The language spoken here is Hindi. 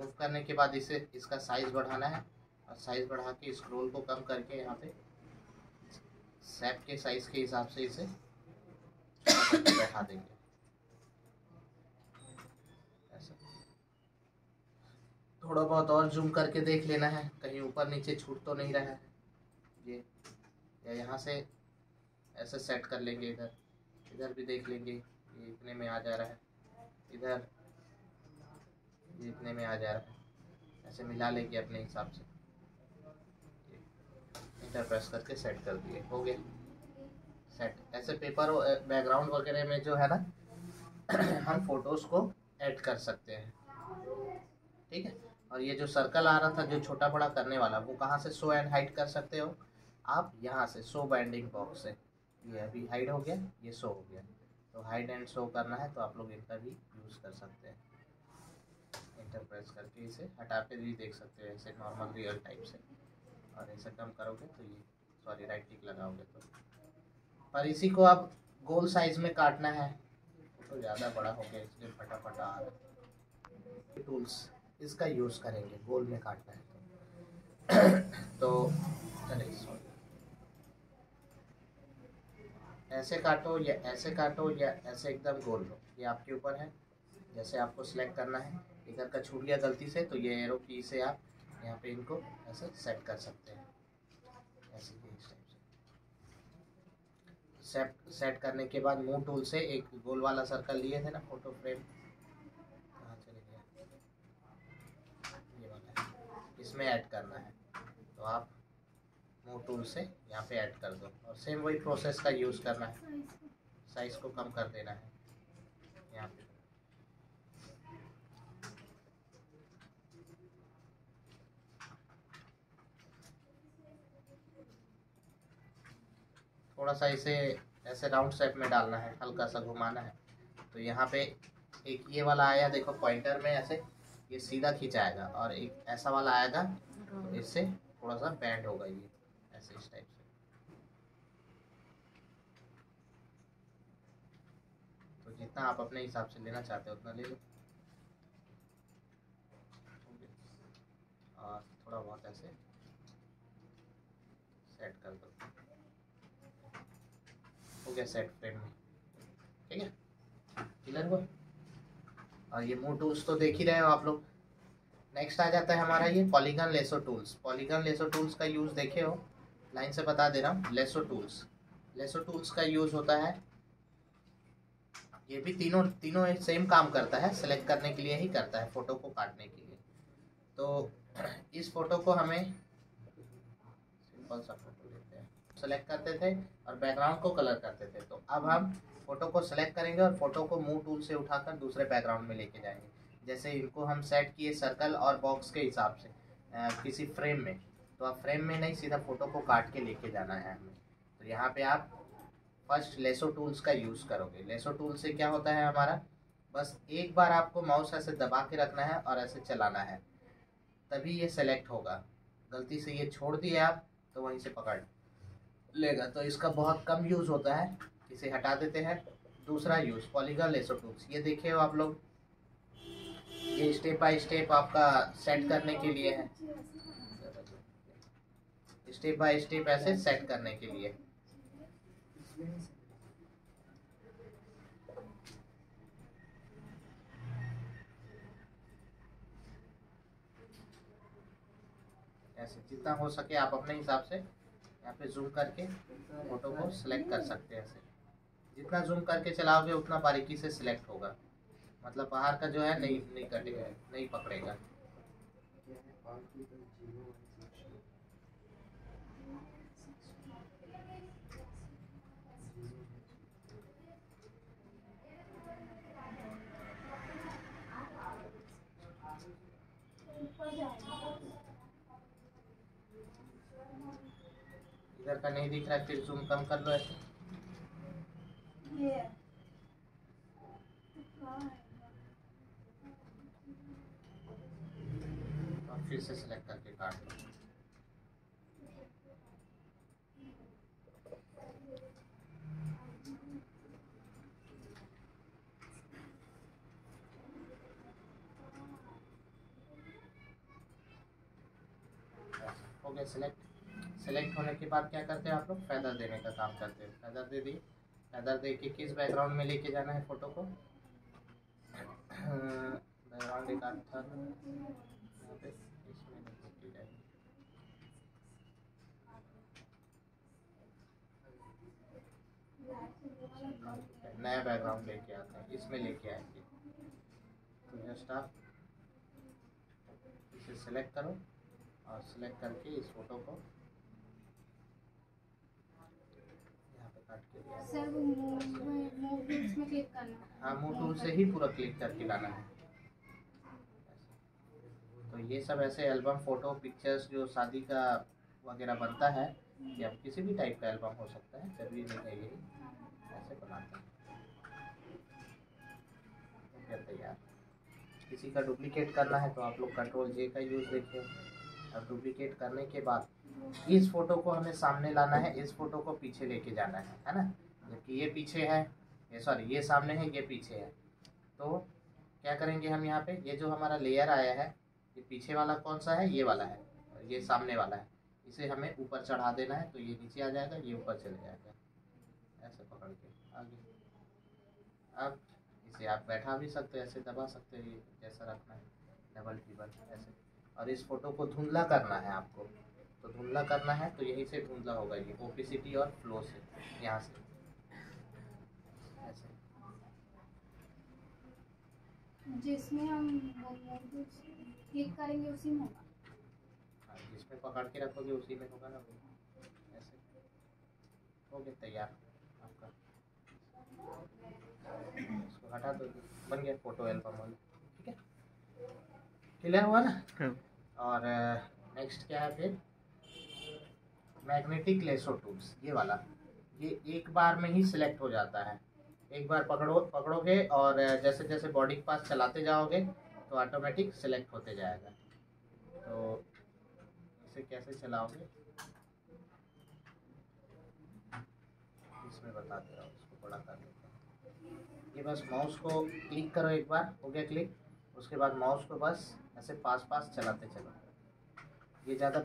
मूव करने के बाद इसे, इसका साइज़ बढ़ाना है। और साइज़ बढ़ा के स्क्रोल को कम करके यहाँ पे सेप के साइज़ के हिसाब से इसे बैठा देंगे। थोड़ा बहुत और जूम करके देख लेना है। कहीं ऊपर नीचे छूट तो नहीं रहा है। ये, या यहाँ से ऐसे सेट कर लेंगे इधर। इधर भी देख लेंगे। ये इतने में आ जा रहा है। इधर ये इतने में आ जा रहा है। ऐसे मिला लेंगे अपने हिसाब से। इंटर प्रेस करके सेट कर दिए। हो गया। सेट ऐसे पेपर बैकग्राउंड वगैरह में जो है ना, हम फ़ोटोज़ को ऐड कर सकते हैं। ठीक है? और ये जो सर्कल आ रहा था, जो छोटा बड़ा करने वाला, वो कहाँ से सो एंड हाइड कर सकते हो? आप यहाँ से सो बाइंडिंग बॉक्स से। ये अभी हाइड हो गया, ये सो हो गया। तो हाइड एंड सो करना है तो आप लोग इनका भी यूज़ कर सकते हैं। इंटर प्रेस करके इसे हटा के भी देख सकते हैं ऐसे नॉर्मल रियल टाइप से। और ऐसे कम करोगे तो ये सॉरी राइट टिक लगाओगे तो। पर इसी को आप गोल साइज़ में काटना है तो ज़्यादा बड़ा हो गया, इसलिए फटाफट आ रहा टूल्स इसका यूज़ करेंगे गोल में काटना है तो। चलिए सॉरी ऐसे काटो या ऐसे काटो या ऐसे एकदम गोल लो, ये आपके ऊपर है। जैसे आपको सिलेक्ट करना है इधर का छूट गया गलती से तो ये एरो की से आप यहाँ पे इनको ऐसे सेट कर सकते हैं। ऐसे इस टाइप से। सेट सेट करने के बाद मूव टूल से एक गोल वाला सर्कल लिए थे ना फ़ोटो फ्रेम कहाँ चले गया? ये वाला इसमें ऐड करना है। तो आप मूव टूल से यहाँ पे ऐड कर दो। और सेम वही प्रोसेस का यूज़ करना है। साइज़ को कम कर देना है। यहाँ पे। थोड़ा सा इसे ऐसे राउंड शेप में डालना है हल्का सा घुमाना है। तो यहाँ पे एक ये वाला आया देखो पॉइंटर में ऐसे ये सीधा खिंचाएगा और एक ऐसा वाला आएगा तो इससे थोड़ा सा बैंड होगा ये ऐसे इस टाइप से। तो जितना आप अपने हिसाब से लेना चाहते हो उतना ले लो। और थोड़ा बहुत ऐसे सेट कर दो। हो गया सेट फ्रेम में। ठीक है? क्लियर हुआ। और ये मूव टूल्स तो देख ही रहे हो आप लोग। नेक्स्ट आ जाता है हमारा ये polygon lasso tools polygon lasso tools का यूज़ देखे हो। लाइन से बता दे रहा हूँ। लेसो टूल्स लेसो टूल्स का यूज़ होता है। ये भी तीनों तीनों सेम काम करता है। सेलेक्ट करने के लिए ही करता है। फ़ोटो को काटने के लिए। तो इस फ़ोटो को हमें सिंपल सा सेलेक्ट करते थे और बैकग्राउंड को कलर करते थे। तो अब हम फ़ोटो को सेलेक्ट करेंगे और फ़ोटो को मूव टूल से उठाकर दूसरे बैकग्राउंड में लेके जाएँगे। जैसे इनको हम सेट किए सर्कल और बॉक्स के हिसाब से आ, किसी फ्रेम में। तो अब फ्रेम में नहीं सीधा फ़ोटो को काट के लेके जाना है हमें। तो यहाँ पे आप फ़र्स्ट लेसो टूल्स का यूज़ करोगे। लेसो टूल से क्या होता है हमारा? बस एक बार आपको माउस ऐसे दबा के रखना है और ऐसे चलाना है। तभी ये सेलेक्ट होगा। गलती से ये छोड़ दिए आप तो वहीं से पकड़। लेगा तो इसका बहुत कम यूज़ होता है। इसे हटा देते हैं। दूसरा यूज़ पॉलीगन लेसो टूल्स ये देखे हो आप लोग, ये स्टेप बाय स्टेप आपका सेट करने के लिए है। स्टेप बाय स्टेप ऐसे सेट करने के लिए। ऐसे जितना हो सके आप अपने हिसाब से यहाँ पे जूम करके फ़ोटो को सिलेक्ट कर सकते हैं ऐसे। जितना जूम करके चलाओगे, उतना बारीकी से सिलेक्ट होगा। मतलब बाहर का जो है, नहीं नहीं कटेगा नहीं पकड़ेगा। इधर का नहीं दिख रहा है फिर जूम कम कर लो ऐसे। और फिर से सिलेक्ट करके काट लो सिलेक्ट सिलेक्ट होने के बाद क्या करते हैं आप लोग? फैदर देने का काम करते हैं। फैदर दे दिए। फैदर दे के किस बैकग्राउंड में लेके जाना है फ़ोटो को? बैकग्राउंड एक नया बैकग्राउंड लेके आते हैं। इसमें लेके आएँगे। तो जस्ट आप इसे सेलेक्ट करो और सिलेक्ट करके इस फ़ोटो को यहाँ पे काट के सर वो मूव टूल्स में क्लिक करना। हाँ मूव टूल से ही पूरा क्लिक करके लाना है। तो ये सब ऐसे एल्बम फ़ोटो पिक्चर्स जो शादी का वगैरह बनता है या किसी भी टाइप का एल्बम हो सकता है ज़रूरी नहीं है ये ऐसे बनाते हैं। गया तैयार किसी का डुप्लीकेट करना है तो आप लोग कंट्रोल जे का यूज़ देखिए। अब डुप्लीकेट करने के बाद इस फ़ोटो को हमें सामने लाना है, इस फ़ोटो को पीछे लेके जाना है है ना? जबकि ये पीछे है, ये सॉरी ये सामने है, ये पीछे है। तो क्या करेंगे हम यहाँ पे? ये जो हमारा लेयर आया है, ये पीछे वाला कौन सा है? ये वाला है, और ये सामने वाला है। इसे हमें ऊपर चढ़ा देना है तो ये नीचे आ जाएगा, ये ऊपर चले जाएगा। ऐसे पकड़ के, आगे। अब इसे आप बैठा भी सकते हो, ऐसे दबा सकते हो, ये जैसा रखना है डबल टिबल ऐसे। और इस फ़ोटो को धुंधला करना है आपको। तो धुंधला करना है तो यही से धुंधला होगा ये ओपिसिटी और फ्लो से यहाँ से। ऐसे जिसमें हम क्लिक करेंगे उसी में होगा। हाँ, जिसमें पकड़ के रखोगे उसी में होगा ना वो। ऐसे। हो गया तैयार आपका। इसको हटा दो बन गया फ़ोटो एल्बम वाला। ठीक है? क्लियर हुआ ना? हाँ। और नेक्स्ट क्या है फिर? मैग्नेटिक लेसो टूल्स ये वाला। ये एक बार में ही सिलेक्ट हो जाता है। एक बार पकड़ो, पकड़ोगे और जैसे जैसे बॉडी के पास चलाते जाओगे तो ऑटोमेटिक सिलेक्ट होते जाएगा। तो इसे कैसे चलाओगे? इसमें बताते रहो इसको बड़ा कर लेते हैं। ये बस माउस को क्लिक करो एक बार, हो गया क्लिक उसके बाद माउस को बस ऐसे पास पास चलाते चलो। ये ज़्यादा